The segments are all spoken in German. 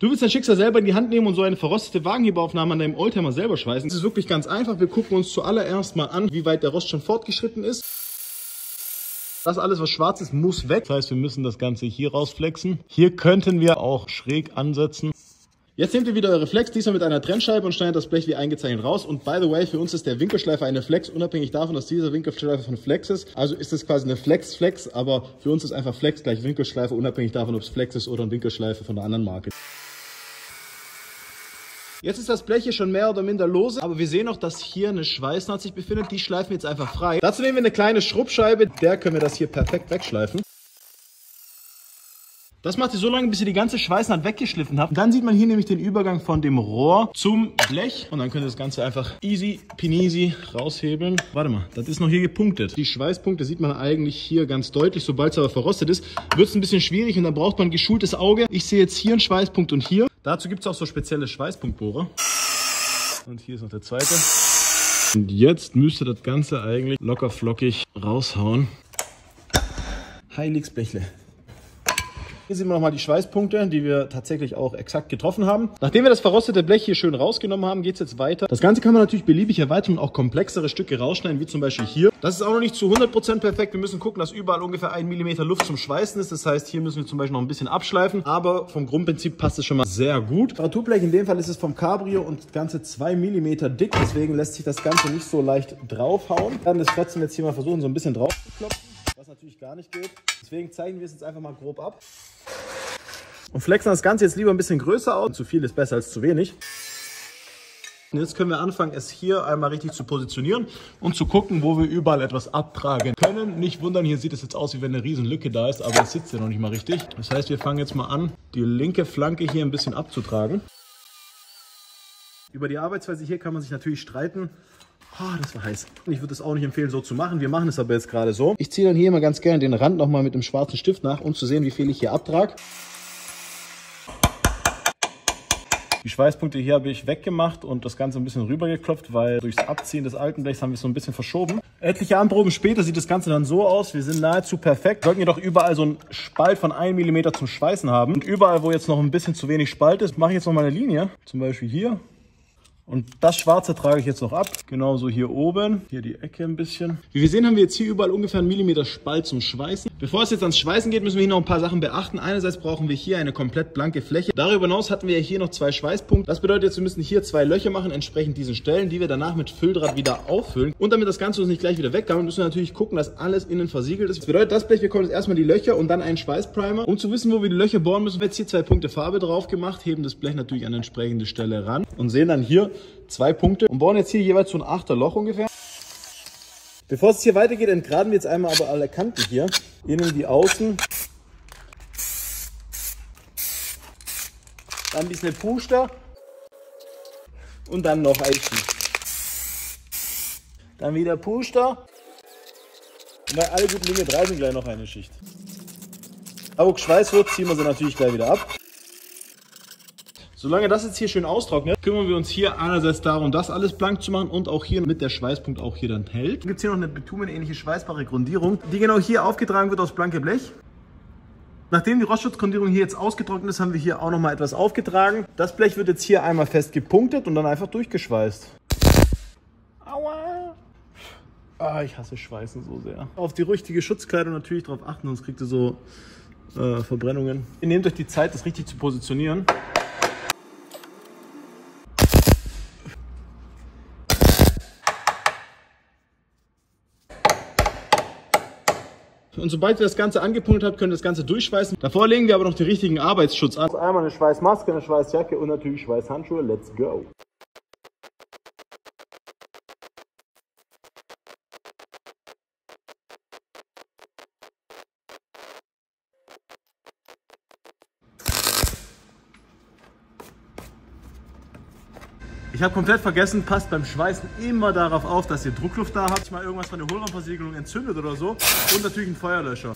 Du willst dein Schicksal selber in die Hand nehmen und so eine verrostete Wagenheberaufnahme an deinem Oldtimer selber schweißen. Das ist wirklich ganz einfach. Wir gucken uns zuallererst mal an, wie weit der Rost schon fortgeschritten ist. Das alles, was schwarz ist, muss weg. Das heißt, wir müssen das Ganze hier rausflexen. Hier könnten wir auch schräg ansetzen. Jetzt nehmt ihr wieder eure Flex, diesmal mit einer Trennscheibe und schneidet das Blech wie eingezeichnet raus. Und by the way, für uns ist der Winkelschleifer eine Flex, unabhängig davon, dass dieser Winkelschleifer von Flex ist. Also ist es quasi eine Flex-Flex, aber für uns ist einfach Flex gleich Winkelschleifer, unabhängig davon, ob es Flex ist oder ein Winkelschleifer von einer anderen Marke. Jetzt ist das Blech hier schon mehr oder minder lose, aber wir sehen auch, dass hier eine Schweißnaht sich befindet. Die schleifen wir jetzt einfach frei. Dazu nehmen wir eine kleine Schrubbscheibe, der können wir das hier perfekt wegschleifen. Das macht ihr so lange, bis ihr die ganze Schweißnaht weggeschliffen habt. dann sieht man hier nämlich den Übergang von dem Rohr zum Blech. Und dann könnt ihr das Ganze einfach easy peasy raushebeln. Warte mal, das ist noch hier gepunktet. Die Schweißpunkte sieht man eigentlich hier ganz deutlich. Sobald es aber verrostet ist, wird es ein bisschen schwierig und dann braucht man ein geschultes Auge. Ich sehe jetzt hier einen Schweißpunkt und hier. Dazu gibt es auch so spezielle Schweißpunktbohrer. Und hier ist noch der zweite. Und jetzt müsste das Ganze eigentlich locker flockig raushauen. Heiligsblechle. Hier sehen wir nochmal die Schweißpunkte, die wir tatsächlich auch exakt getroffen haben. Nachdem wir das verrostete Blech hier schön rausgenommen haben, geht es jetzt weiter. Das Ganze kann man natürlich beliebig erweitern und auch komplexere Stücke rausschneiden, wie zum Beispiel hier. Das ist auch noch nicht zu 100% perfekt. Wir müssen gucken, dass überall ungefähr ein Millimeter Luft zum Schweißen ist. Das heißt, hier müssen wir zum Beispiel noch ein bisschen abschleifen. Aber vom Grundprinzip passt es schon mal sehr gut. Reparaturblech in dem Fall ist es vom Cabrio und Ganze zwei Millimeter dick. Deswegen lässt sich das Ganze nicht so leicht draufhauen. Wir werden das trotzdem jetzt hier mal versuchen, so ein bisschen drauf zu klopfen natürlich gar nicht geht. Deswegen zeigen wir es jetzt einfach mal grob ab. Und flexen das Ganze jetzt lieber ein bisschen größer aus. Zu viel ist besser als zu wenig. Und jetzt können wir anfangen, es hier einmal richtig zu positionieren und zu gucken, wo wir überall etwas abtragen können. Nicht wundern, hier sieht es jetzt aus, wie wenn eine riesen Lücke da ist, aber es sitzt ja noch nicht mal richtig. Das heißt, wir fangen jetzt mal an, die linke Flanke hier ein bisschen abzutragen. Über die Arbeitsweise hier kann man sich natürlich streiten. Oh, das war heiß. Ich würde es auch nicht empfehlen, so zu machen. Wir machen es aber jetzt gerade so. Ich ziehe dann hier immer ganz gerne den Rand nochmal mit dem schwarzen Stift nach, um zu sehen, wie viel ich hier abtrage. Die Schweißpunkte hier habe ich weggemacht und das Ganze ein bisschen rübergeklopft, weil durchs Abziehen des alten Blechs haben wir es so ein bisschen verschoben. Etliche Anproben später sieht das Ganze dann so aus. Wir sind nahezu perfekt. Wir sollten jedoch überall so einen Spalt von 1 mm zum Schweißen haben. Und überall, wo jetzt noch ein bisschen zu wenig Spalt ist, mache ich jetzt noch mal eine Linie. Zum Beispiel hier und das Schwarze trage ich jetzt noch ab. Genauso hier oben. Hier die Ecke ein bisschen. Wie wir sehen, haben wir jetzt hier überall ungefähr einen Millimeter Spalt zum Schweißen. Bevor es jetzt ans Schweißen geht, müssen wir hier noch ein paar Sachen beachten. Einerseits brauchen wir hier eine komplett blanke Fläche. Darüber hinaus hatten wir hier noch zwei Schweißpunkte. Das bedeutet jetzt, wir müssen hier zwei Löcher machen, entsprechend diesen Stellen, die wir danach mit Fülldraht wieder auffüllen. Und damit das Ganze uns nicht gleich wieder wegkommt, müssen wir natürlich gucken, dass alles innen versiegelt ist. Das bedeutet, das Blech bekommt jetzt erstmal die Löcher und dann einen Schweißprimer. Um zu wissen, wo wir die Löcher bohren, müssen wir jetzt hier zwei Punkte Farbe drauf gemacht, heben das Blech natürlich an entsprechende Stelle ran und sehen dann hier zwei Punkte und bohren jetzt hier jeweils so ein achter Loch ungefähr. Bevor es hier weitergeht, entgraden wir jetzt einmal aber alle Kanten hier, innen wie außen. Dann ein bisschen Puster und dann noch Eichen. Dann wieder Puster und bei alle guten Dinge drei sind gleich noch eine Schicht. Aber geschweißt wird, ziehen wir sie natürlich gleich wieder ab. Solange das jetzt hier schön austrocknet, kümmern wir uns hier einerseits darum, das alles blank zu machen und auch hier mit der Schweißpunkt auch hier dann hält. Dann gibt es hier noch eine bitumenähnliche schweißbare Grundierung, die genau hier aufgetragen wird aus blanke Blech. Nachdem die Rostschutzgrundierung hier jetzt ausgetrocknet ist, haben wir hier auch noch mal etwas aufgetragen. Das Blech wird jetzt hier einmal fest gepunktet und dann einfach durchgeschweißt. Aua! Ah, ich hasse Schweißen so sehr. Auf die richtige Schutzkleidung natürlich darauf achten, sonst kriegt ihr so äh, Verbrennungen. Ihr nehmt euch die Zeit, das richtig zu positionieren. Und sobald wir das Ganze angepunktet haben, können wir das Ganze durchschweißen. Davor legen wir aber noch den richtigen Arbeitsschutz an. Einmal eine Schweißmaske, eine Schweißjacke und natürlich Schweißhandschuhe. Let's go! Ich habe komplett vergessen, passt beim Schweißen immer darauf auf, dass ihr Druckluft da habt. Mal irgendwas von der Hohlraumversiegelung entzündet oder so. Und natürlich ein Feuerlöscher.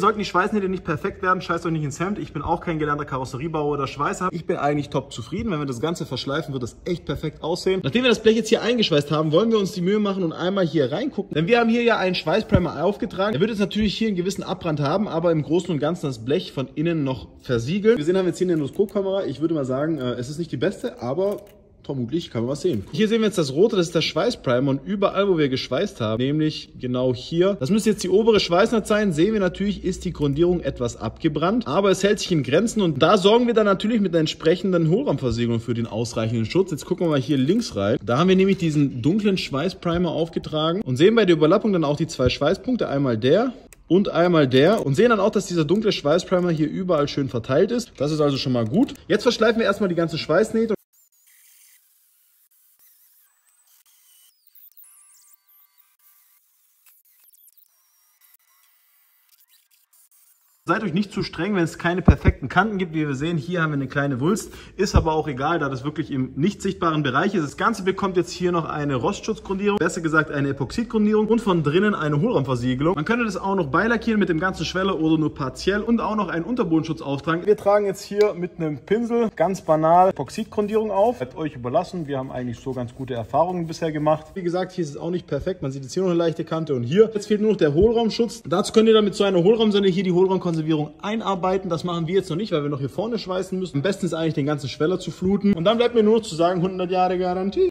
Sollten die Schweißnähte nicht perfekt werden, scheißt euch nicht ins Hemd. Ich bin auch kein gelernter Karosseriebauer oder Schweißer. Ich bin eigentlich top zufrieden. Wenn wir das Ganze verschleifen, wird das echt perfekt aussehen. Nachdem wir das Blech jetzt hier eingeschweißt haben, wollen wir uns die Mühe machen und einmal hier reingucken. Denn wir haben hier ja einen Schweißprimer aufgetragen. Der wird jetzt natürlich hier einen gewissen Abbrand haben, aber im Großen und Ganzen das Blech von innen noch versiegelt. Wir sehen, haben jetzt hier eine Endoskopkamera. Ich würde mal sagen, äh, es ist nicht die beste, aber vermutlich kann man was sehen. Hier sehen wir jetzt das rote, das ist der Schweißprimer und überall, wo wir geschweißt haben, nämlich genau hier, das müsste jetzt die obere Schweißnaht sein, sehen wir natürlich, ist die Grundierung etwas abgebrannt, aber es hält sich in Grenzen und da sorgen wir dann natürlich mit einer entsprechenden Hohlraumversiegelung für den ausreichenden Schutz. Jetzt gucken wir mal hier links rein. Da haben wir nämlich diesen dunklen Schweißprimer aufgetragen und sehen bei der Überlappung dann auch die zwei Schweißpunkte, einmal der und einmal der und sehen dann auch, dass dieser dunkle Schweißprimer hier überall schön verteilt ist. Das ist also schon mal gut. Jetzt verschleifen wir erstmal die ganze Schweißnähte. Seid euch nicht zu streng, wenn es keine perfekten Kanten gibt. Wie wir sehen, hier haben wir eine kleine Wulst. Ist aber auch egal, da das wirklich im nicht sichtbaren Bereich ist. Das Ganze bekommt jetzt hier noch eine Rostschutzgrundierung, besser gesagt eine Epoxidgrundierung und von drinnen eine Hohlraumversiegelung. Man könnte das auch noch beilackieren mit dem ganzen Schweller oder nur partiell und auch noch einen Unterbodenschutz auftragen. Wir tragen jetzt hier mit einem Pinsel ganz banal Epoxidgrundierung auf. Bleibt euch überlassen. Wir haben eigentlich so ganz gute Erfahrungen bisher gemacht. Wie gesagt, hier ist es auch nicht perfekt. Man sieht jetzt hier noch eine leichte Kante und hier. Jetzt fehlt nur noch der Hohlraumschutz. Dazu könnt ihr dann mit so einer Hohlraumsonde hier die Hohlraumkonservierung Konservierung einarbeiten. Das machen wir jetzt noch nicht, weil wir noch hier vorne schweißen müssen. Am besten ist eigentlich den ganzen Schweller zu fluten. Und dann bleibt mir nur noch zu sagen, 100 Jahre Garantie.